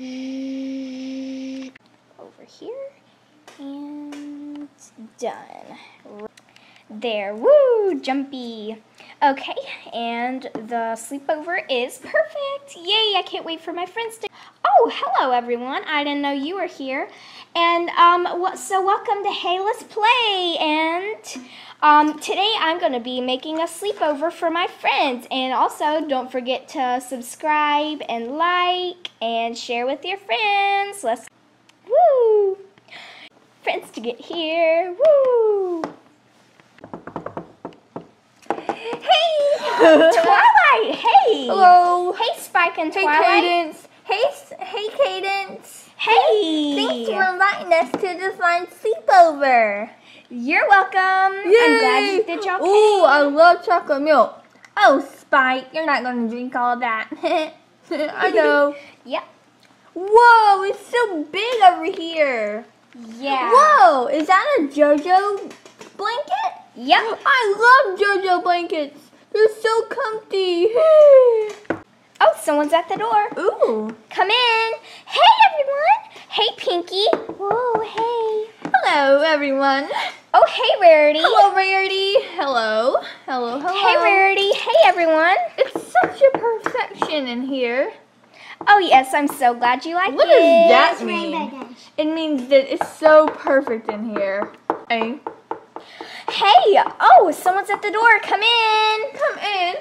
Over here. And done. There. Woo! Jumpy. Okay, and the sleepover is perfect. Yay, I can't wait for my friends to... Oh, hello everyone. I didn't know you were here. And um, so welcome to Hey Let's Play. And um, today I'm going to be making a sleepover for my friends. And also, don't forget to subscribe and like and share with your friends. Let's... Woo! Friends to get here. Woo! Hey! Twilight! Hey! Hello. Hey, Spike and Hey, Twilight. Hey, S- hey, Cadence. Hey! For to the line sleepover. You're welcome. I'm glad you did y'all Ooh, I love chocolate milk. Oh, Spike, you're not going to drink all that. I know. Yep. Whoa, it's so big over here. Yeah. Whoa, is that a JoJo blanket? Yep. I love JoJo blankets. They're so comfy. Oh, someone's at the door. Ooh. Come in. Hey, everyone. Hey, Pinkie. Whoa, hey. Hello, everyone. Oh, hey, Rarity. Hello, Rarity. Hello. Hello, hello. Hey, Rarity. Hey, everyone. It's such a perfection in here. Oh, yes, I'm so glad you like it. What it. does that mean? It means that it's so perfect in here. Hey, Hey, oh, someone's at the door. Come in. come in.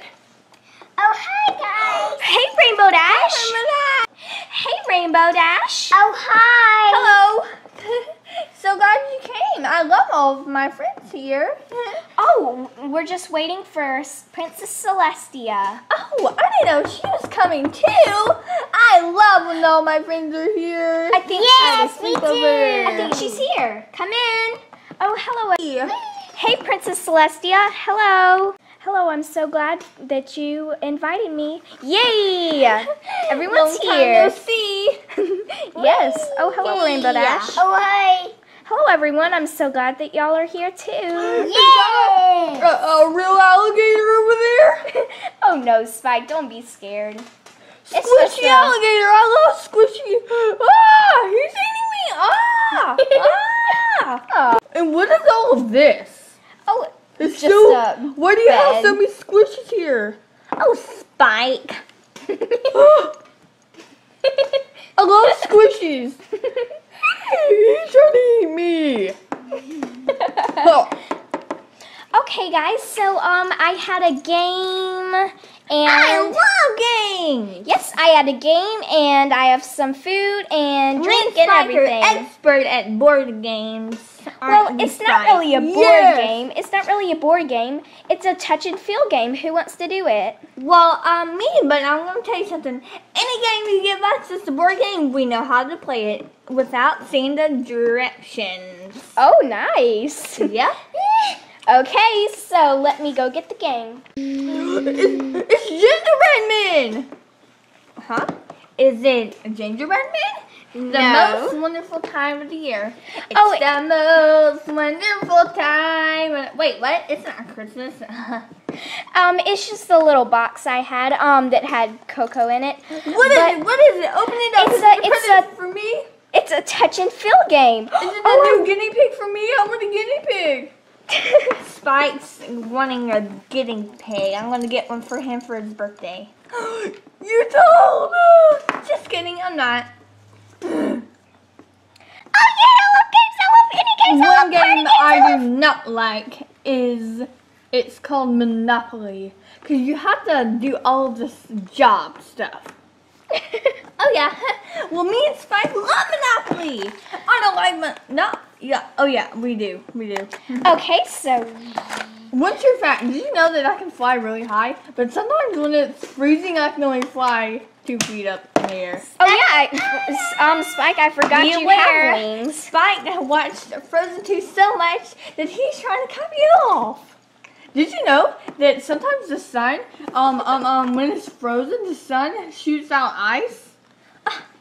Oh, hi, guys. Hey, Rainbow Dash. Hey, Rainbow Dash. Oh, hi. Hello. so glad you came. I love all of my friends here. Oh, we're just waiting for Princess Celestia. Oh, I didn't know she was coming too. I love when all my friends are here. I think Yes, Have a me too. I think she's here. Come in. Oh, hello. Hey, Princess Celestia. Hello. Hello, I'm so glad that you invited me. Yay! Everyone's Long time here. no see. yes. Oh, hello, Rainbow Dash. Oh, hi. Hello, everyone. I'm so glad that y'all are here too. Yay. A, a real alligator over there? oh no, Spike, don't be scared. It's Squishy a- alligator. I love squishy. Ah, he's eating me. Ah, ah. Oh, And what is all of this? oh It's Just so. a why do you have so many squishies here? oh, Spike. I love squishies. he's trying to eat me. Oh, okay, guys. So um, I had a game and I love games. yes, I had a game and I have some food and drink and everything. expert at board games. Well, it's not Spike? really a board Yes. game. It's not really a board game. It's a touch and feel game. Who wants to do it? Well, um, me, but I'm gonna tell you something. Any game you give us is a board game. We know how to play it without seeing the directions. Oh, nice. Yep. Okay, so let me go get the game. it's, it's gingerbread man. Huh? Is it a gingerbread man? The No. most wonderful time of the year. It's Oh, the most wonderful time. Wait, what? It's not Christmas. Um, it's just the little box I had um that had cocoa in it. What is But it? What is it? Open it up. It's a- it's a- for me. It's a touch and feel game. Is it a Oh, new guinea pig for me? I want a guinea pig. Spike's wanting a getting pig. I'm gonna get one for him for his birthday. you told him. Just kidding. I'm not. Oh yeah, I love games. I love any games. I One love game games. I I love- do not like is it's called Monopoly because you have to do all this job stuff. Oh yeah. Well, me and Spike love Monopoly. I don't like mon- no. Yeah. Oh yeah, we do. We do. Okay, so What's your fact? Did you know that I can fly really high? But sometimes when it's freezing, I can only fly two feet up in the air. oh yeah, I, um, Spike, I forgot you aware. have wings. Spike watched Frozen 2 so much that he's trying to cut me off. Did you know that sometimes the sun, um, um, um, when it's frozen, the sun shoots out ice?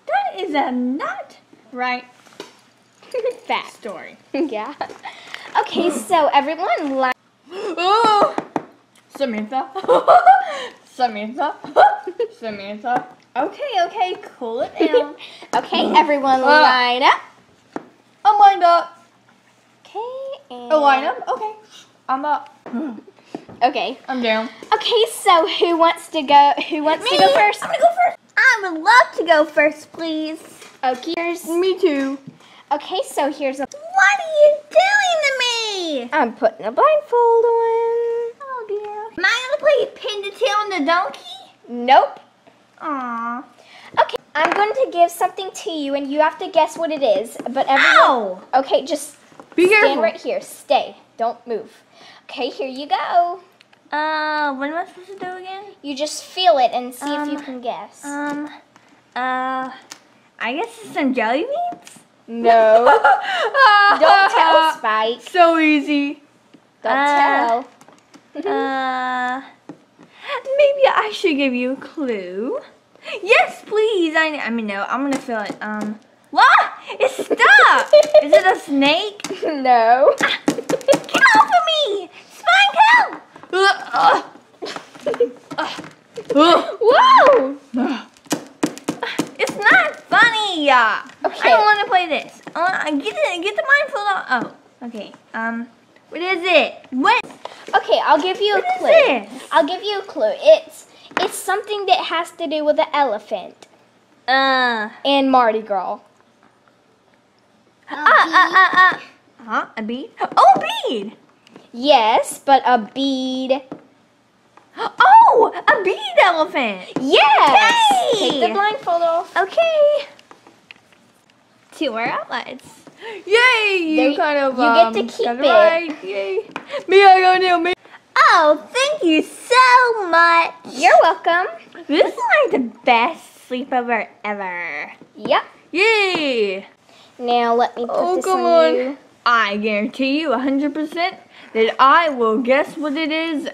That is a not right Fact. story. yeah. Okay, so everyone, like. Oh, Samantha, Samantha, Samantha. Okay, okay, cool it down. okay, everyone Ah. line up. I'm lined up. Okay, and Oh, line up? Okay. I'm up. Okay. I'm down. Okay, so who wants to go? Who wants to go first? I'm gonna go first. I would love to go first, please. Okay, here's. Me too. Okay, so here's a. What are you doing to me? I'm putting a blindfold on. Oh dear. Am I gonna play pin the tail on the donkey? Nope. Aw. Okay, I'm going to give something to you, and you have to guess what it is. But everyone. Ow! Okay, just Be stand careful. right here. Stay. Don't move. Okay, here you go. Uh, what am I supposed to do again? You just feel it and see if you Um, can guess. Um, uh, I guess it's some jelly beans? no. Don't tell, Spike. So easy. Don't Uh, tell. Uh, maybe I should give you a clue. Yes, please. I, I mean, no, I'm gonna feel it. Um, what? It's stuck. Is it a snake? no. Get off of me! Spike, help! Uh, uh, uh, Whoa! uh. It's not funny. Uh, Okay. I don't want to play this. Uh, get it. Get the mindful off. Oh, okay. Um, what is it? What? Okay, I'll give you a What is clue. this? I'll give you a clue. It's it's something that has to do with an elephant Uh, and Mardi Gras. uh, uh, uh, uh. Huh? A bead? Oh, a bead! Yes, but a bead. Oh, a bead elephant. Yes. Okay. Blindfold off. Okay. Two more outlets. Yay! You you- kind of you get um, to keep it. Right. Yay! Me, I go Neil. Me. Oh, thank you so much. You're welcome. This is like the best sleepover ever. Yep. Yay! Now let me put Oh, this come on on. you. I guarantee you 100% that I will guess what it is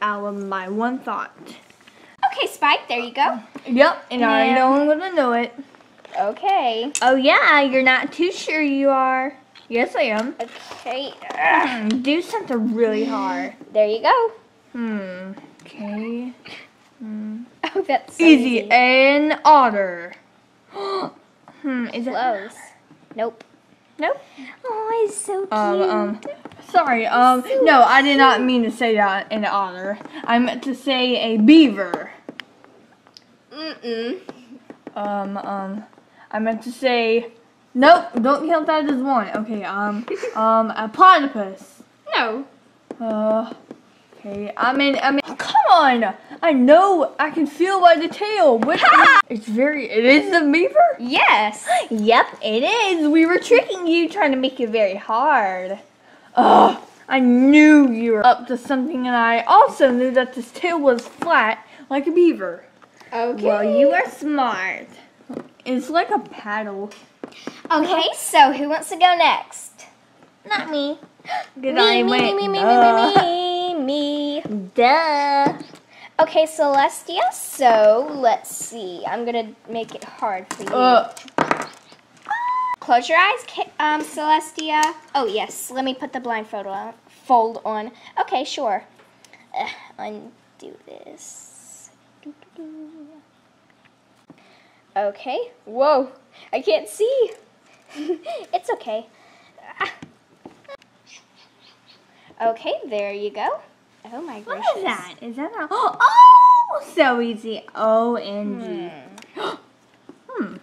out of my one thought. Okay, Spike, there you go. Yep, and I already know I'm gonna know it. Okay. Oh yeah, you're not too sure you are. Yes, I am. Okay. Do something really hard. There you go. Hmm. Okay. Hmm. Oh, that's so Easy. easy. An otter. hmm. Is it? Close. Nope. Nope. Oh, it's so cute. Um. Um. Sorry. Um. No, I did not mean to say that. An otter. I meant to say a beaver. Mm-mm. Um. Um. I meant to say. Nope. Don't count that as one. Okay. Um. Um. A platypus. No. Uh. Okay. I mean. I mean. Come on. I know. I can feel by the tail. What? it's very. It is a beaver. Yes. Yep, it is. We were tricking you, trying to make it very hard. Ugh, I knew you were up to something, and I also knew that this tail was flat like a beaver. Okay. Well, you are smart. It's like a paddle. Okay, so who wants to go next? Not me. Me, Good I me, went. me, me, me, Duh. me, me, me. Duh. Okay, Celestia, so let's see. I'm gonna make it hard for you. Uh, Close your eyes, um, Celestia. Oh, yes, let me put the blindfold on. Fold on. Okay, sure. Uh, undo this. Okay. Whoa, I can't see. it's okay. Okay, there you go. Oh my What gracious. is that? Is that a... Oh, so easy. O-N-G. Hmm. hmm.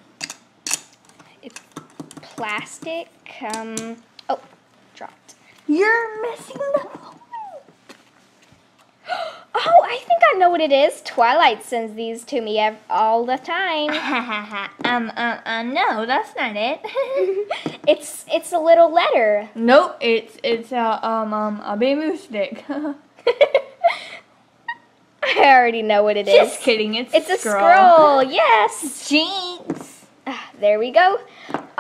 Plastic. Um. Oh, dropped. You're missing the Oh, I think I know what it is. Twilight sends these to me ev- all the time. Ha ha ha. Um, um, uh, no, that's not it. it's it's a little letter. Nope, it's it's a um um a bamboo stick. I already know what it is. Just kidding, it's It's a scroll. scroll. Yes. Jinx. Ah, there we go.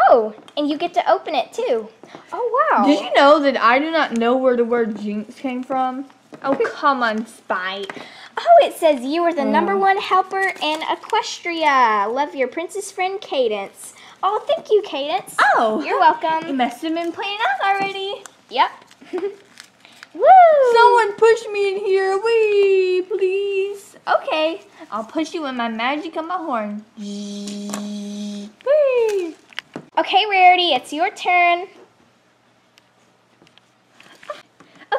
Oh, and you get to open it too. Oh wow. Did you know that I do not know where the word jinx came from? Oh, come on, Spike. Oh, it says you are the number Oh. one helper in Equestria. Love your princess friend Cadence. Oh, thank you, Cadence. Oh, You're welcome. You must have been playing us already. Yep. Woo! Someone push me in here, wee, please. Okay, I'll push you with my magic on my horn. Wee. Okay, Rarity, it's your turn.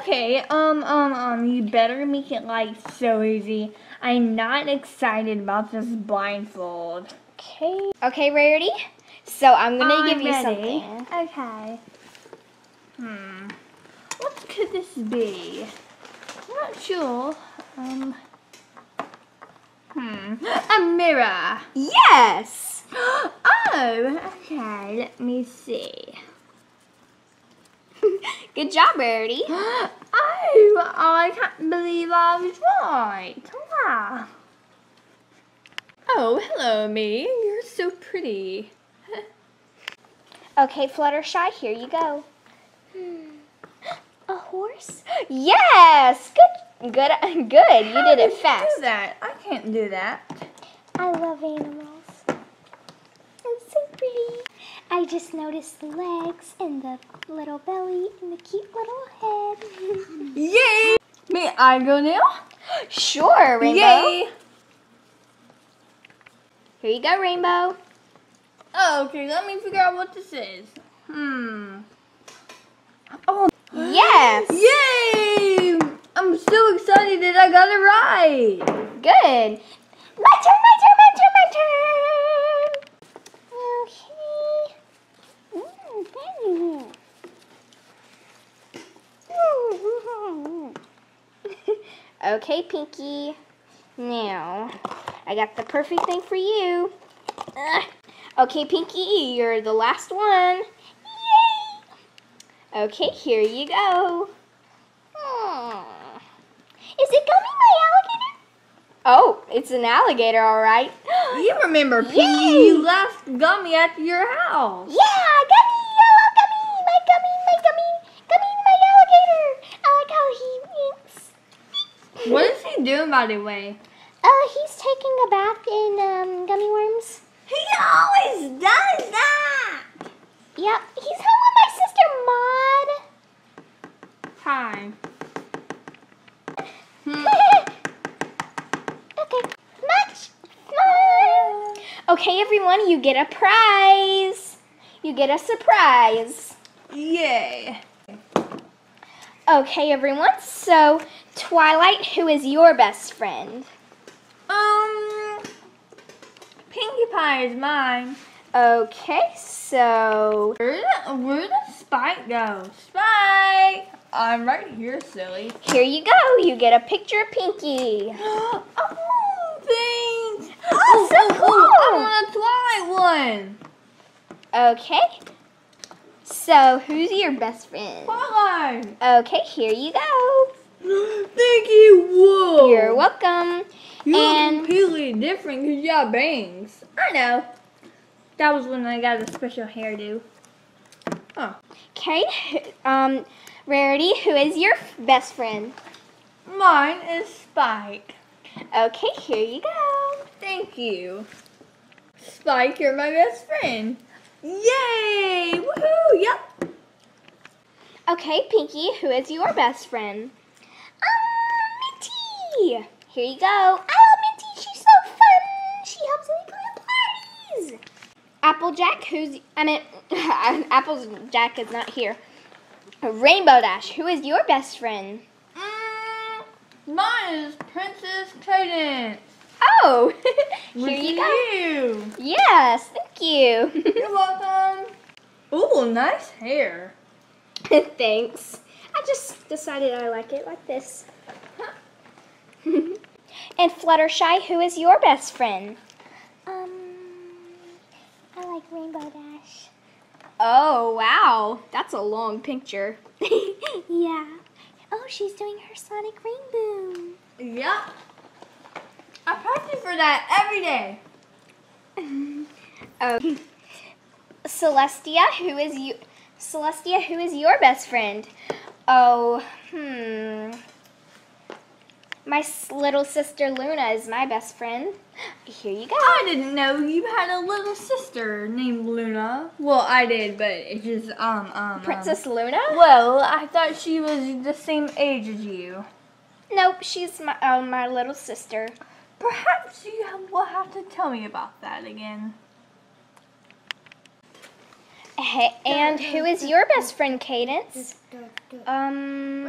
Okay, um, um, um, you better make it like so easy. I'm not excited about this blindfold. Okay. Okay, Rarity. So I'm gonna I'm give you ready. something. Okay. Hmm. What could this be? I'm not sure. Um. Hmm. A mirror. Yes. Oh, okay. Let me see. Good job, Rarity. Oh, I can't believe I was right. Wow. Oh, hello, me. You're so pretty. Okay, Fluttershy, here you go. Hmm. A horse? Yes. Good. Good. Good. You did it fast. do that? I can't do that. I love animals. It's so pretty. I just noticed the legs and the little belly and the cute little head. Yay! May I go now? sure, Rainbow. Yay! Here you go, Rainbow. Oh, okay, let me figure out what this is. Hmm. Oh, Yes. yay! I'm so excited that I got it right. Good. My turn, my turn, my turn, my turn. Okay. Pinkie. Now, I got the perfect thing for you. Ugh. Okay, Pinkie, you're the last one. Yay! Okay, here you go. Hmm. Is it Gummy, my alligator? Oh, it's an alligator, all right. You remember! Piggy, you left Gummy at your house. Yeah! I love Gummy! My Gummy, my Gummy! Gummy, my alligator! I like how he winks. What is he doing, by the way? Uh, he's taking a bath in um, gummy worms. He always does that. Yep, he's home with my sister Maud. Hi. Hmm. okay, much fun. Okay, everyone, you get a prize. You get a surprise. Yay. Okay, everyone, so Twilight, who is your best friend? Um, Pinkie Pie is mine. Okay, so Where the, where the Spike go? Spike! I'm right here, silly. here you go. You get a picture of Pinkie. oh, thanks. Oh, so I want a Twilight one. Okay. So, who's your best friend? Twilight. Okay, here you go. Thank you. Whoa. You're welcome. You and- look completely different because you have bangs. I know. That was when I got a special hairdo. Oh. Okay. Um, Rarity, who is your best friend? Mine is Spike. Okay, here you go. Thank you. Spike, you're my best friend. Yay! Woohoo! Yep. Okay, Pinkie, who is your best friend? Um, Minty. Here you go. Oh, Minty, she's so fun. She helps me plan parties. Applejack, who's I mean, Applejack is not here. Rainbow Dash, who is your best friend? Mm, mine is Princess Cadence. Oh, here Look you go. you. Yes, thank you. You're welcome. Ooh, nice hair. Thanks. I just decided I like it like this. and Fluttershy, who is your best friend? Um, I like Rainbow Dash. Oh, wow. That's a long picture. yeah. Oh, she's doing her Sonic Rainbow. Yep. I practice for that every day. Um, Celestia, who is you? Celestia, who is your best friend? Oh, hmm. My little sister Luna is my best friend. Here you go. I didn't know you had a little sister named Luna. Well, I did, but it's just um um. um. Princess Luna? Well, I thought she was the same age as you. Nope, she's my uh, my little sister. Perhaps you will have to tell me about that again. Hey, and who is your best friend, Cadence? Um,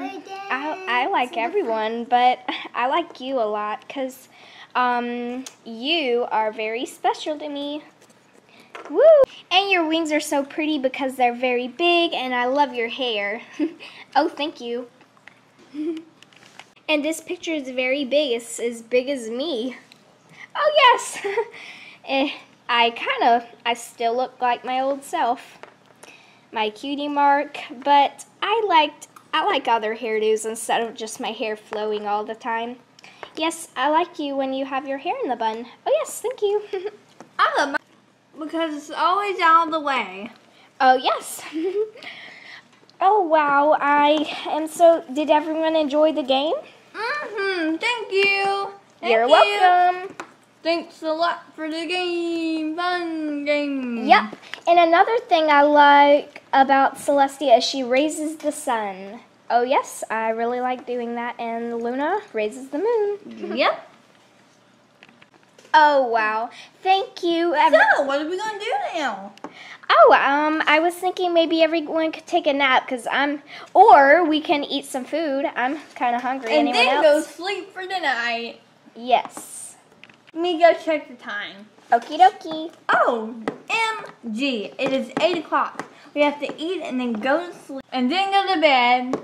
I, I like everyone, but I like you a lot because um, you are very special to me. Woo! And your wings are so pretty because they're very big, and I love your hair. oh, thank you. and this picture is very big. It's as big as me. Oh, yes! eh, I kind of, I still look like my old self my cutie mark, but I liked I like other hairdos instead of just my hair flowing all the time. Yes, I like you when you have your hair in the bun. Oh yes, thank you. I love my because it's always out of the way. oh yes. oh wow, I am so did everyone enjoy the game? Thank you. Thank You're you. welcome. Thanks a lot for the game. Fun game. Yep. And another thing I like about Celestia is she raises the sun. Oh yes, I really like doing that and Luna raises the moon. Yep. Oh wow. Thank you. So, what are we gonna do now? Oh, um, I was thinking maybe everyone could take a nap because I'm, or we can eat some food. I'm kind of hungry. And Anyone then go sleep for the night. Yes. Let me go check the time. Okie dokie. Oh, MG. It is 8 o'clock. We have to eat and then go to sleep. And then go to bed.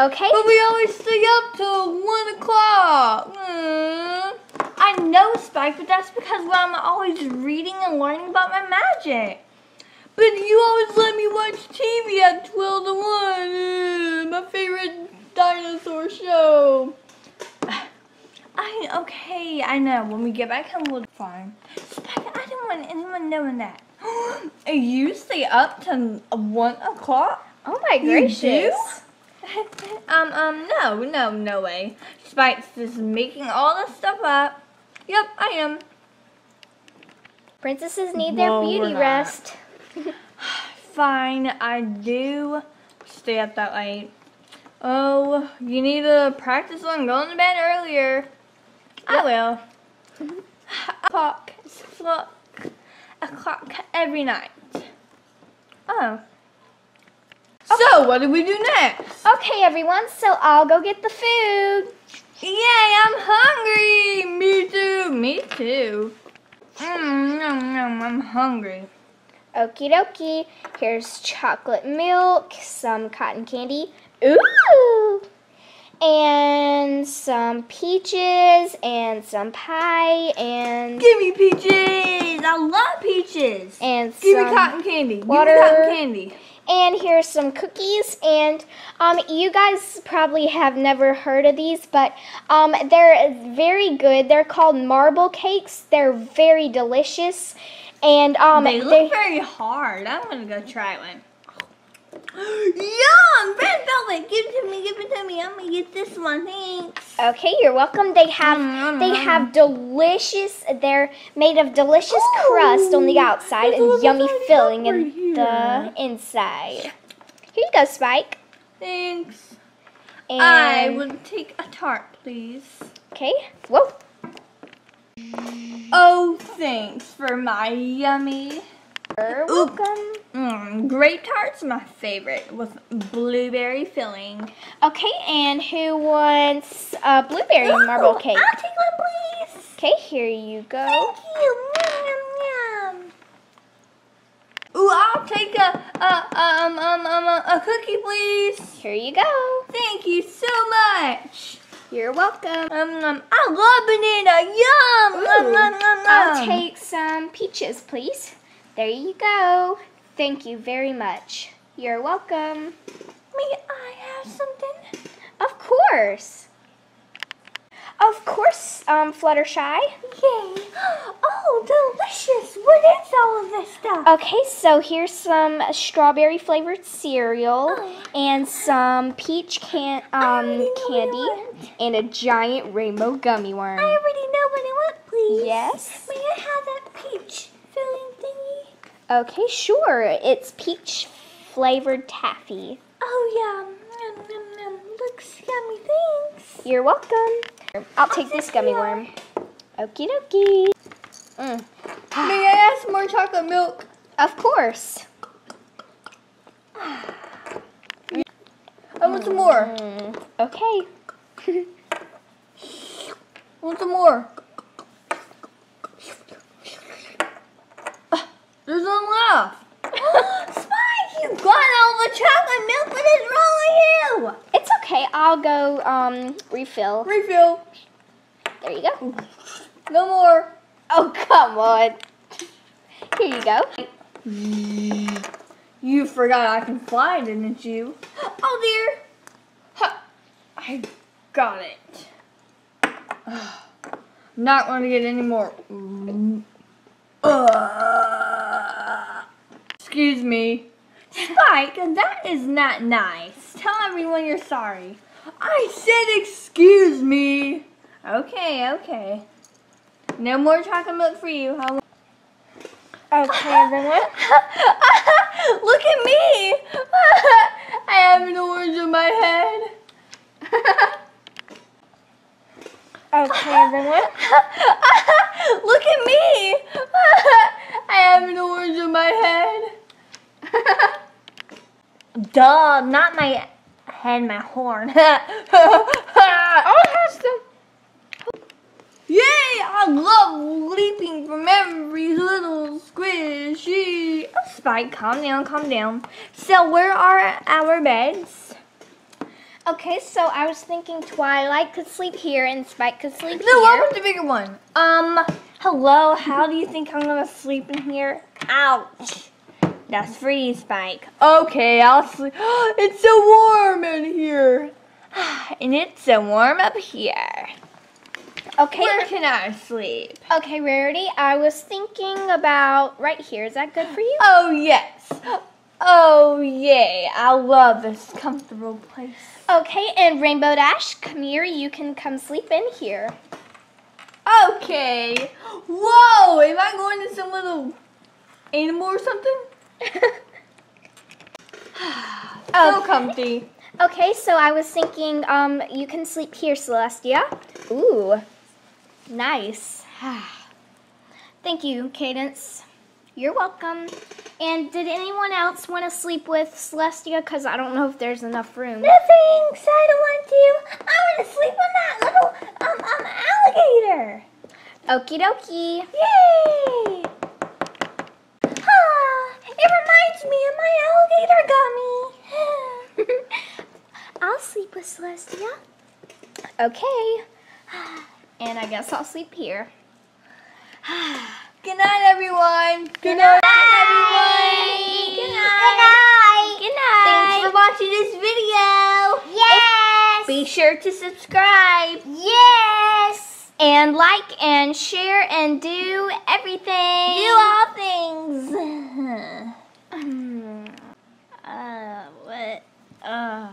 Okay. But we always stay up till 1 o'clock. Mm. I know, Spike, but that's because I'm always reading and learning about my magic. But you always let me watch TV at 12 to 1. Mm, my favorite dinosaur show. I okay, I know. When we get back home, we'll fine. I don't want anyone knowing that. you stay up to one o'clock? Oh my You gracious. do? um, um, no, no, no way. Spike's just making all this stuff up. Yep, I am. Princesses need their No, we're beauty rest. Fine, I do stay up that late. Oh, you need to practice on going to bed earlier. I will. A clock, a clock every night. Oh. So, what do we do next? Okay, everyone. So I'll go get the food. Yay, I'm hungry! Me too, me too. Mm, nom, I'm hungry. Okie dokie. Here's chocolate milk, some cotton candy. Ooh! And some peaches and some pie and Give me peaches! I love peaches! and Give me some cotton candy. water. Give me cotton candy. And here's some cookies. And um, you guys probably have never heard of these, but um, they're very good. They're called marble cakes. They're very delicious. And um, they look they- very hard. I'm gonna go try one. Yum! Red velvet! Give it to me, give it to me. I'm gonna get this one, thanks. okay, you're welcome. They have Mm, they mm, have delicious. They're made of delicious crust on the outside and yummy filling in here. the inside. Here you go, Spike. Thanks. And I would take a tart, please. okay. Whoa. Oh, thanks for my yummy. Ooh. welcome. Mm, grape tart's my favorite with blueberry filling. Okay, and who wants a blueberry marble cake? I'll take one, please. Okay, here you go. Thank you. Yum, yum. Ooh, I'll take a, a um um um a cookie, please. Here you go. Thank you so much. You're welcome. Um, um I love banana. Yum. Nom, Ooh, nom, nom, I'll take some peaches, please. There you go. Thank you very much. You're welcome. May I have something? Of course. Of course, um, Fluttershy. Yay! Oh, delicious! What is all of this stuff? Okay, so here's some strawberry flavored cereal Oh. and some peach can um already know what I candy and a giant rainbow gummy worm. I already know what I want, please. Yes. May I have that peach filling thingy? Okay, sure. It's peach flavored taffy. Oh, yeah. Nom, nom. Looks yummy. Thanks. You're welcome. I'll take this gummy worm. Okie dokie. Mm, May I ask more chocolate milk? of course. I want some more. Mm, okay. I want some more. Ah, There's one left. Spike, you got all the chocolate milk. What is wrong with you? It's okay. I'll go um refill. Refill. There you go. No more. Oh, come on. Here you go. You forgot I can fly, didn't you? Oh dear. Ha. I got it. Not going to get any more. Uh, excuse me. Spike, that is not nice. Tell everyone you're sorry. I said excuse me. Okay, okay. No more chocolate milk for you. How Okay, everyone. Look at me! I have an orange on my head. Okay, everyone. Look at me! I have an orange on my head. Duh, not my head, my horn. oh, has to. Yay! I love leaping from every little squishy. Oh, Spike, calm down, calm down. So, where are our beds? Okay, so I was thinking Twilight could sleep here and Spike could sleep one here. with the bigger one. Um, hello, how do you think I'm gonna sleep in here? Ouch. That's you, Spike. Okay, I'll sleep. It's so warm in here. And it's so warm up here. Okay. Where can I sleep? Okay, Rarity, I was thinking about right here. Is that good for you? Oh, yes. Oh, yay. I love this comfortable place. Okay, and Rainbow Dash, come here. You can come sleep in here. Okay. Whoa, am I going to some little animal or something? So Oh. comfy. Okay, so I was thinking um you can sleep here, Celestia. Ooh. Nice. Thank you, Cadence. You're welcome. And did anyone else want to sleep with Celestia? Because I don't know if there's enough room. No thanks, I don't want to. I want to sleep on that little um, um alligator. Okie dokie. Yay! Ah, it reminds me of my alligator gummy. I'll sleep with Celestia. Okay. And I guess I'll sleep here. Good night, everyone. Good night, everyone. Good night. Good night. Thanks for watching this video. Yes. Be sure to subscribe. Yes. And like and share and do everything. Do all things. Uh, what? Uh.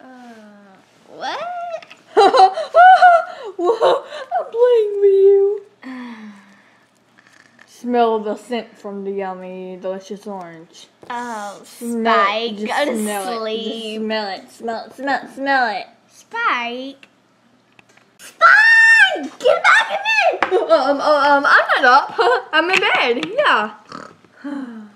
Uh, what? Whoa, I'm playing with you. Smell the scent from the yummy, delicious orange. Oh, Smell it, Spike, just go to smell it, just smell it, smell it, smell it, smell it. Spike. Spike, get back in um, um, I'm not up. I'm in bed. Yeah.